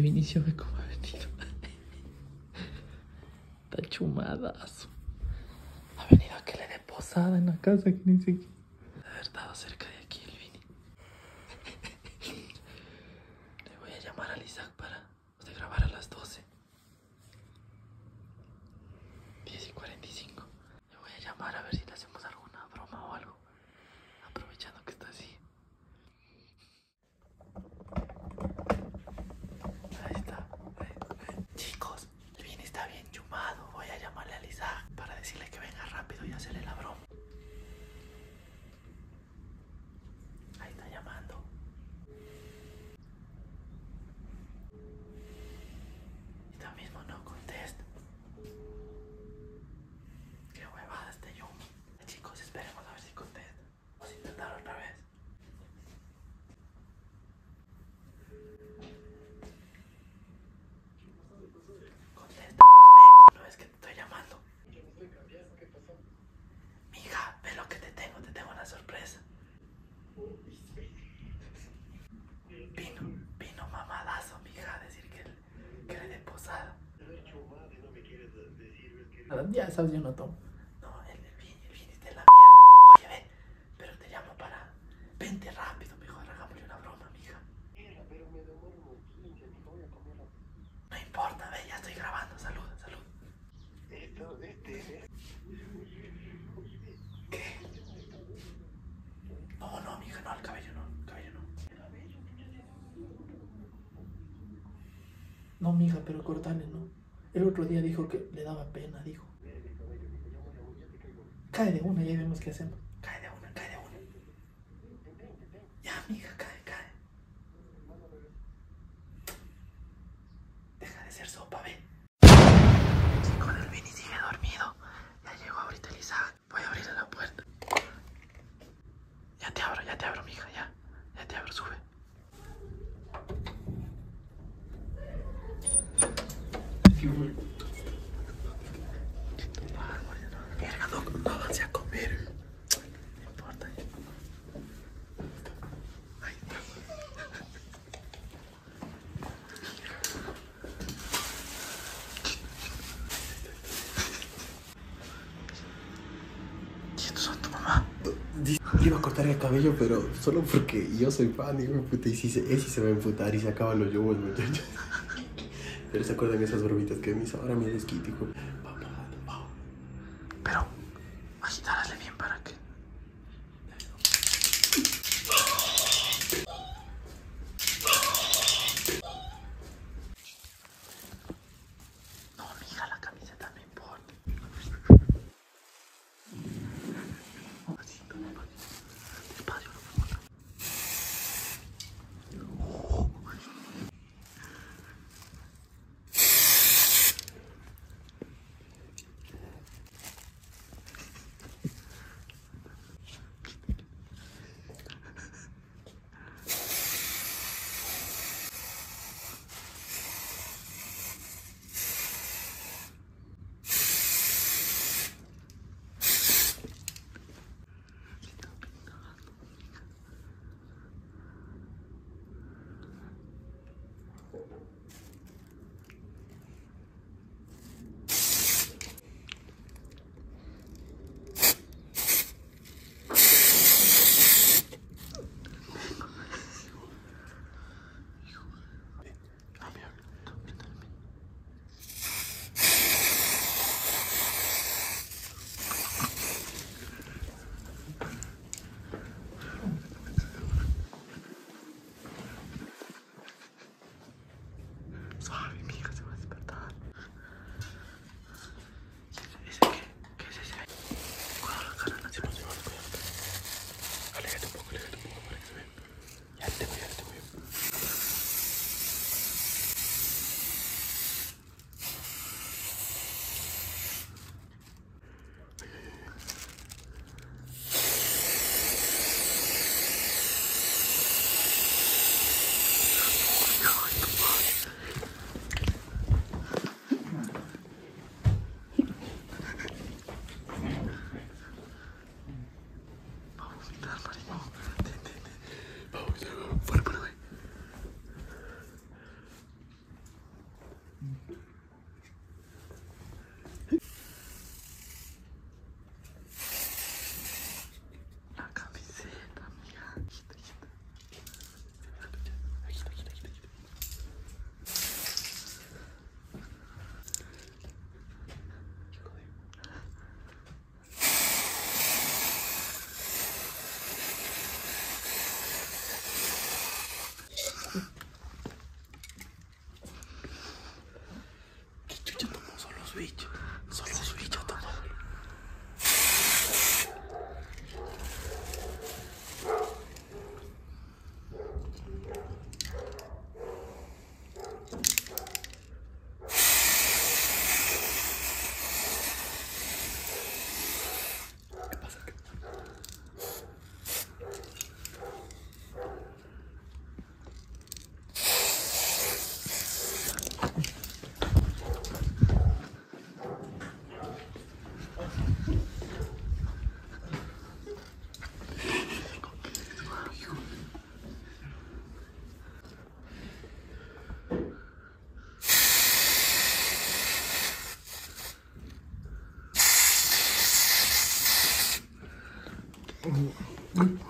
Vinicio ve cómo ha venido. Está chumadazo. Ha venido a que le dé posada en la casa que ni qué. De haber estado cerca de aquí el Vini. Le voy a llamar al Isaac para de grabar a las 12. 10 y 45. Le voy a llamar a ver si le hacemos alguna broma o algo. Aprovechando que está así. Ahí está. Ahí, ahí. Chicos, el Vini está bien chumado. Voy a llamarle a Isaac para decirle que venga rápido y hacerle la broma. Ahí está llamando. Y también mismo no contesta. Qué huevada este yo. Chicos, esperemos a ver si contesta. Vamos a intentar otra vez. Contesta, pues meco, no es que te estoy llamando. Mija, ve lo que te tengo, te tengo una sorpresa. Vino, vino mamadazo, mija, a decir que, que le dé posada. Ahora, Ya sabes, yo no tomo. No, el, el vini, el vini está en la mierda. Oye, ve, pero te llamo para. Vente rápido, mejor hagámosle una broma, mija. No importa, ve, ya estoy grabando. Salud, salud. ¿Qué? No, no, mija, no, el cabello no, el cabello no. No, mija, pero cortale, no. El otro día dijo que le daba pena, dijo. Cae de una, ya vemos qué hacemos. Cae de una, cae de una. Ya, mija, cae, cae. Deja de ser sopa, ve. Chico del Vini sigue dormido. Ya llegó ahorita el Isaac. Voy a abrirle la puerta. Ya te abro, ya te abro, mija, ya. Ya te abro, sube. Verga, no, no avance a comer. No importa. Ahí está. ¿Y estos son tu mamá? Iba a cortar el cabello, pero solo porque yo soy fan, hijo de puta, y si se, sí se va a emputar y se acaban los yogos, muchachos. Pero se acuerdan esas bromitas que me hizo, ahora me desquito, hijo. Switch. No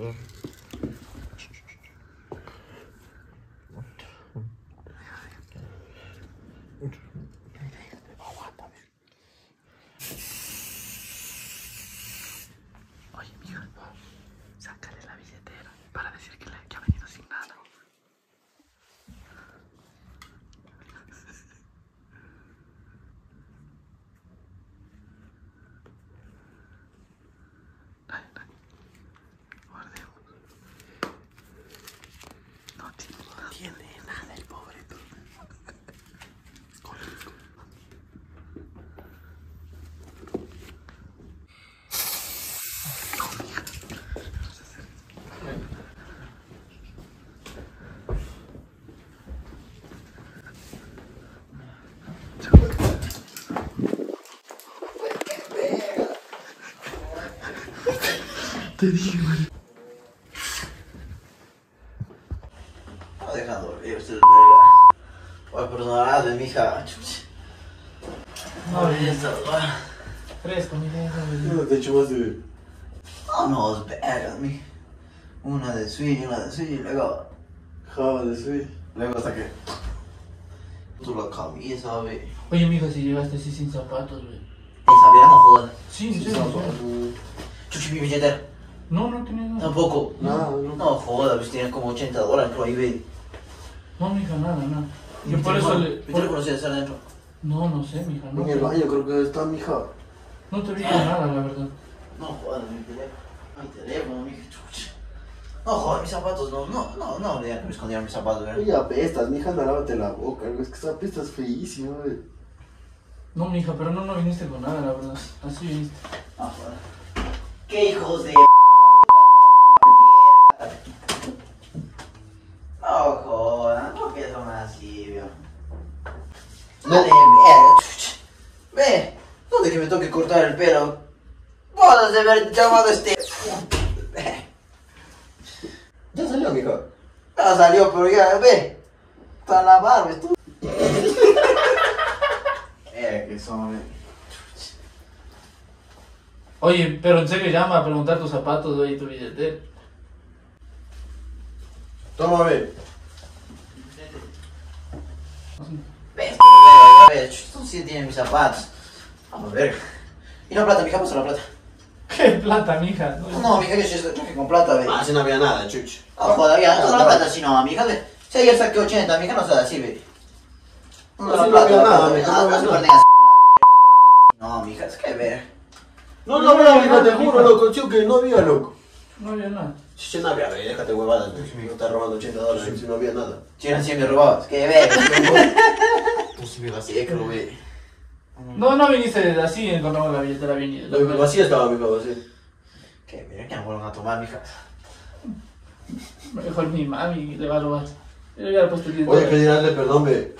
Oye, mija, sácale la billetera para decir que, le, que ha venido sin nada. Dale, dale. Guardemos. No tiene nada. Tiene nada el pobre. Te dije, man. No dejan dormir ustedes, verga. Oye, perdonad, mija. Chuch. No, estas, va. Fresco, mira. No, de hecho, más de. Vámonos, vergas, mi. Una de swing, una de swing, y luego. Java de sí. Luego hasta que. Puso la camisa, ve. Oye, mijo, si llegaste así sin zapatos, güey. Esa no jodas. Sí, serio, en serio. Chuchi, mi billetera. No, no tenía nada. Tampoco. Nada, no. No jodas, pues tenía como 80 dólares, creo ahí, ve. No, mija, nada, nada. ¿Y Yo por eso le. ¿Mi por- estar adentro? No, no sé, mija, no. En el baño creo que está, mija. No te vi con nada, la verdad. No jodas, mi teléfono. Mi teléfono, mi chucha. No jodas, mis zapatos, no, no, no, no, ya que me escondieron mis zapatos, ¿verdad? Oye, apestas, mija, anda, lávate la boca. Es que esa apesta es feísima, güey. No, mija, pero no, no viniste con nada, la verdad. Así viniste. No jodas. ¡Qué hijos de puta! No jodas, ¿por qué son así, vio? No de. Ve, ¿dónde que me toque cortar el pelo? Vos de haber llamado a este. Ya salió, mija. Ya salió, pero ya, ve. Está la barba, tú. Eh, que son, ve. Oye, pero en serio llama a preguntar tus zapatos, y tu billetera. Toma, ve. Ves, verga, ve, chucha, tú sí tienes mis zapatos. Vamos a ver. Y la plata, mija, pasa la plata. ¿Qué plata, mija? No, No, mija, yo sí traje con plata, ve. Ah, si no había nada, chuch. No, joder, ya, no la plata así no, mija. ve. Si ayer saqué 80, mija, no seas así, ve. No, si no había nada, mija, no había nada. No, mija, es que ver. No, no había, mija, te juro, loco, tío, que no había, loco. no había nada. Si no había, ve, déjate huevadas, pues, mi hijo está robando 80 dólares, si no había nada. Si eran 100 me robabas, que ver. Si me vacío, que lo ve. No, no viniste así, encontramos la billetera bien. Lo vacía estaba, mija, vacía. Que mira que no vuelvan a tomar, mija. Mejor mi mami le va a robar. Yo le hubiera puesto el 10 Oye, que dirásle perdón, ve.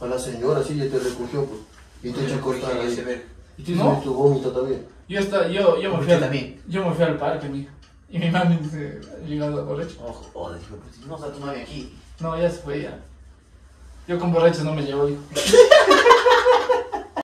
A la señora, sí, ya te recogió, pues. Y te echó cortar ahí. ve. Y te ¿No? tu vómito también. Yo, está, yo, yo, me ¿Por fui al, también? yo me fui al parque, mija. Y mi mami se ha llegado a borracho. No joder, pues, no está tu mami aquí. No, ya se fue ya. Yo con borrachos no me llevo, hijo.